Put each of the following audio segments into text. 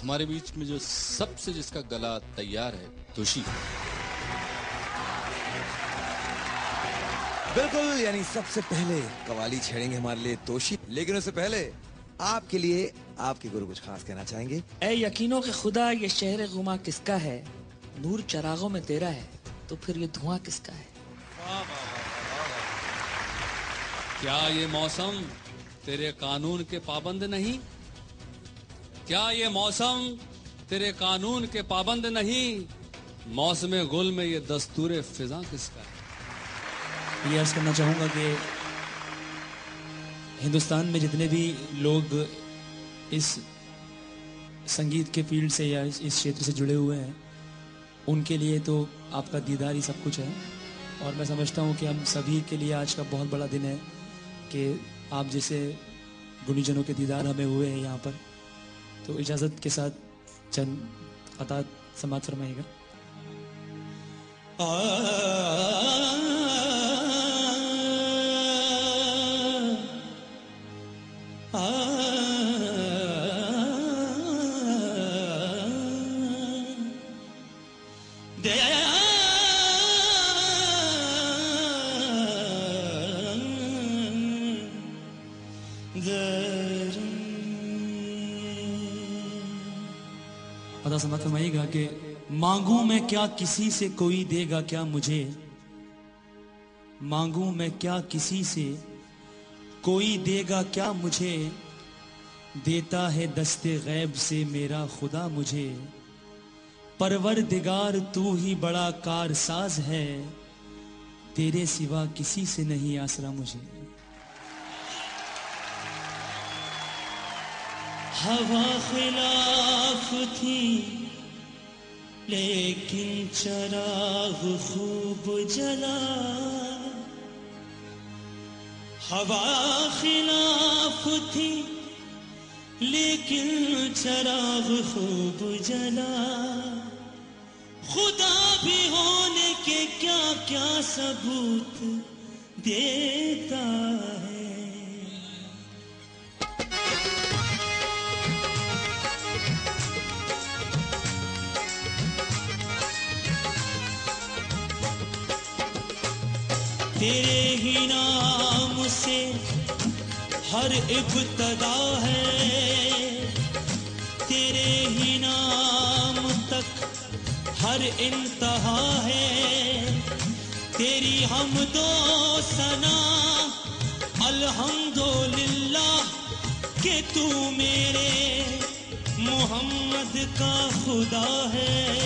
हमारे बीच में जो सबसे जिसका गला तैयार है तोशी बिल्कुल यानी सबसे पहले कवाली छेड़ेंगे हमारे लिए तोशी लेकिन उससे पहले आपके लिए आपके गुरु कुछ खास कहना चाहेंगे? ए यकीनों के खुदा ये शहर गुमा किसका है? नूर चरागों में तेरा है तो फिर ये धुआँ किसका है? क्या ये मौसम तेरे कानून के पाबंद नहीं? क्या ये मौसम तेरे कानून के पाबंद नहीं? मौसम गुल में ये दस्तूर फिजा किसका? है ये अर्ज़ करना चाहूँगा कि हिंदुस्तान में जितने भी लोग इस संगीत के फ़ील्ड से या इस क्षेत्र से जुड़े हुए हैं, उनके लिए तो आपका दीदार ही सब कुछ है। और मैं समझता हूँ कि हम सभी के लिए आज का बहुत बड़ा दिन है कि आप जैसे गुनीजनों के दीदार हमें हुए हैं यहाँ पर। तो इजाज़त के साथ चंद अता समाज फरमाइएगा। पता समझ फरमाइएगा कि मांगू मैं क्या किसी से कोई देगा क्या मुझे? मांगू मैं क्या किसी से कोई देगा क्या मुझे? देता है दस्ते गैब से मेरा खुदा मुझे। परवर दिगार तू ही बड़ा कारसाज है, तेरे सिवा किसी से नहीं आसरा मुझे। हवा खिलाफ थी, लेकिन चराग खूब जला। हवा खिलाफ थी, लेकिन चराग खूब जला। खुदा भी होने के क्या क्या सबूत देता है। तेरे ही नाम से हर इब्तदा है। तेरे ही नाम तक हर इंतहा है। तेरी हम दो सना, अल्हम्दुलिल्लाह के तू मेरे मोहम्मद का खुदा है।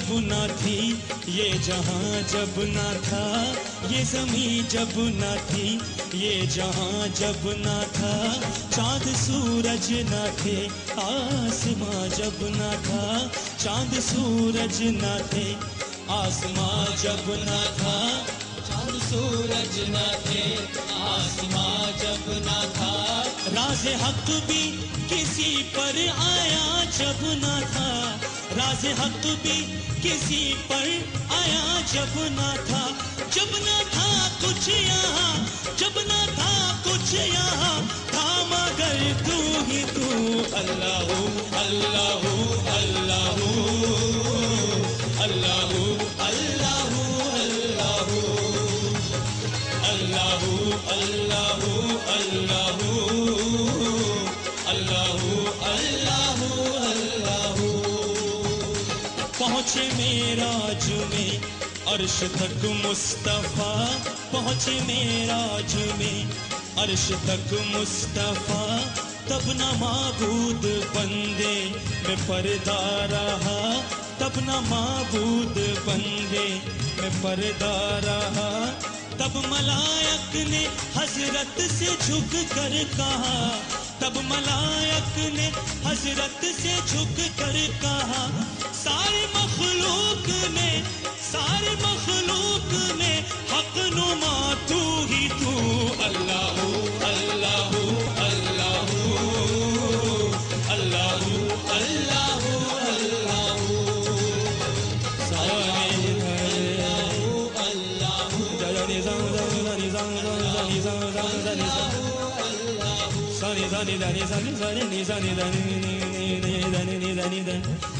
जब ना थी ये जहाँ, जब ना था ये जमी जब ना थी ये जहाँ, जब ना था चाँद, सूरज ना थे, आसमां जब ना था चाँद, सूरज ना थे, आसमां जब ना था चाँद, सूरज ना थे, आसमां जब ना था राज हक भी किसी पर आया जब ना था राज हक भी किसी पर आया जब ना था, जब ना था कुछ यहाँ, जब ना था कुछ यहाँ। था मगर तू ही तू, अल्लाह अल्लाह अल्लाह अल्लाह। पहुँचे मेराज में अर्श तक मुस्तफ़ा, पहुँचे मेराज में अर्श तक मुस्तफ़ा, तब न माबूद बंदे, में पर्दा रहा, तब न माबूद बंदे, में पर्दा रहा, तब मलायक ने हज़रत से झुक कर कहा, तब मलायक ने हज़रत से झुक कर कहा सारी मखलूक ने सारी मखलूक ने हक नुमा तू ही तू अल्लाह अल्लाह अल्लाह अल्लाह अल्लाह अल्लाह सारे Sunny, sunny, sunny, sunny, sunny, ni, sunny, sunny, ni, ni, ni, sunny, ni, sunny, sunny. Da, da, ni, sa, sa, ni, sa, sa, sa, ni, sa, sa, sa, ni, sa, sa, sa, ni, sunny, sunny, sunny, sunny, ni, sunny, da, da, ni, sa, ga, ma. Ga, ma, ma, ga, ma, ma, ga, ma, de, ma, ga, ma, ge, sa. Sa, ga, sa, ga, ma, ge, sa, ga, ma, de, de, ga, ma, ge. Ga, ma, de, ni, sa, ni, de, ni, da, ma, ga, ma, ge, sa. Ga, ma, de, ni, sa, ni, de, ni, da, ma, ga, ma, ge, sa. Ga, ma, de, ni, sa, ni, de, ni, da, ma, ga, ma, ge, sa, sa, sa. Allahu,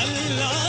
Allah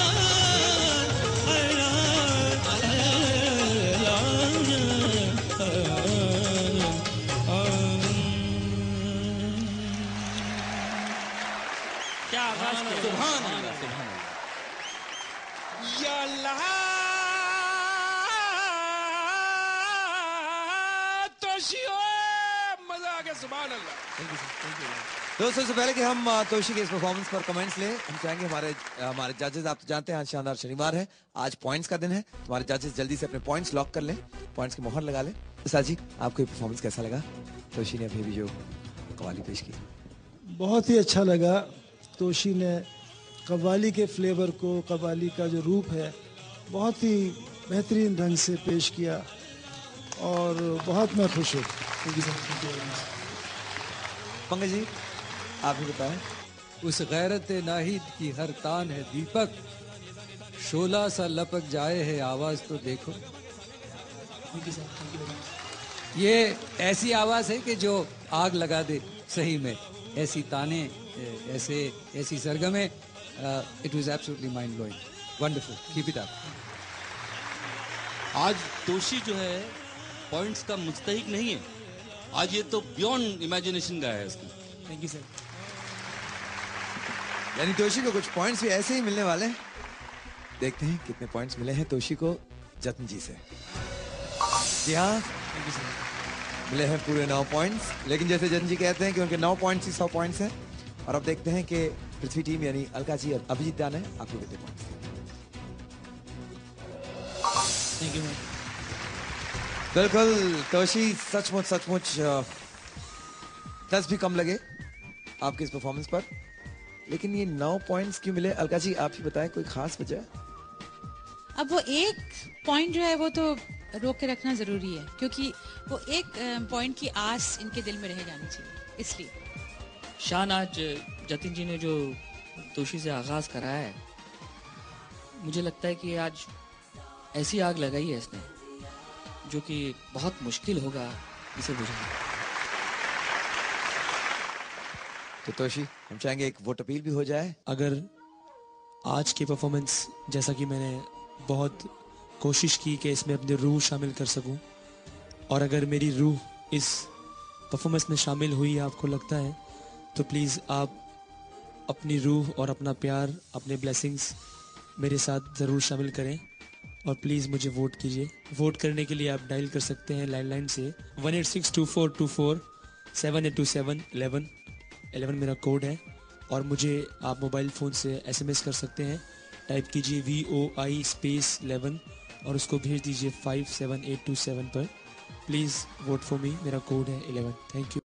दोस्तों से पहले कि हम तोशी के इस performance पर comments लें हम चाहेंगे हमारे हमारे जजेस आप तो जानते हैं आज शानदार शनिवार है। आज पॉइंट्स का दिन है। हमारे जजेस जल्दी से अपने पॉइंट्स लॉक कर लें पॉइंट्स की मोहर लगा लें। सर जी आपको ये परफॉर्मेंस कैसा लगा? तोशी ने अभी भी जो कवाली पेश की। बहुत ही अच्छा लगा। तोशी ने कवाली के फ्लेवर को कवाली का जो रूप है बहुत ही बेहतरीन ढंग से पेश किया। और बहुत मैं खुश हूँ। पंकज जी आप भी बताएँ। उस गैरत नाहिद की हर तान है दीपक। शोला सा लपक जाए है आवाज़ तो देखो। ये ऐसी आवाज़ है कि जो आग लगा दे सही में। ऐसी ताने ऐसे ऐसी सरगमे it was absolutely mind blowing wonderful keep it up आज दोषी जो है पॉइंट्स का मुस्तहिक नहीं है। आज ये तो बियॉन्ड इमेजिनेशन गाया है इसने थैंक यू सर यानी तोशी को कुछ पॉइंट्स भी ऐसे ही मिलने वाले हैं। देखते हैं कितने पॉइंट्स मिले हैं तोशी को जतन जी से। जी हाँ। मिले हैं पूरे नौ पॉइंट्स लेकिन जैसे जतन जी कहते हैं कि उनके नौ पॉइंट्स ही सौ पॉइंट्स हैं। और अब देखते हैं कि पृथ्वी टीम यानी अलका जी और अभिजीत दान है आपको कितने पॉइंट्स थैंक यू बिल्कुल तोशी सचमुच सचमुच दस भी कम लगे आपके इस परफॉर्मेंस पर। लेकिन ये नौ पॉइंट्स क्यों मिले? अलका जी आप ही बताएँ कोई खास वजह? अब वो एक पॉइंट जो है वो तो रोक के रखना ज़रूरी है क्योंकि वो एक पॉइंट की आस इनके दिल में रह जानी चाहिए इसलिए। शान आज जतिन जी ने जो तोशी से आगाज़ कराया है मुझे लगता है कि आज ऐसी आग लगाई है इसने। जो कि बहुत मुश्किल होगा इसे बुझाना। तो तोशी हम चाहेंगे एक वोट अपील भी हो जाए। अगर आज की परफॉर्मेंस जैसा कि मैंने बहुत कोशिश की कि इसमें अपनी रूह शामिल कर सकूँ और अगर मेरी रूह इस परफॉर्मेंस में शामिल हुई आपको लगता है तो प्लीज़ आप अपनी रूह और अपना प्यार अपने ब्लेसिंग्स मेरे साथ ज़रूर शामिल करें। और प्लीज़ मुझे वोट कीजिए। वोट करने के लिए आप डायल कर सकते हैं लैंडलाइन से one eight six two four two four seven eight two seven eleven eleven मेरा कोड है और मुझे आप मोबाइल फ़ोन से एसएमएस कर सकते हैं। टाइप कीजिए V O I space eleven और उसको भेज दीजिए five seven eight two seven पर। प्लीज़ वोट फॉर मी मेरा कोड है एलेवन थैंक यू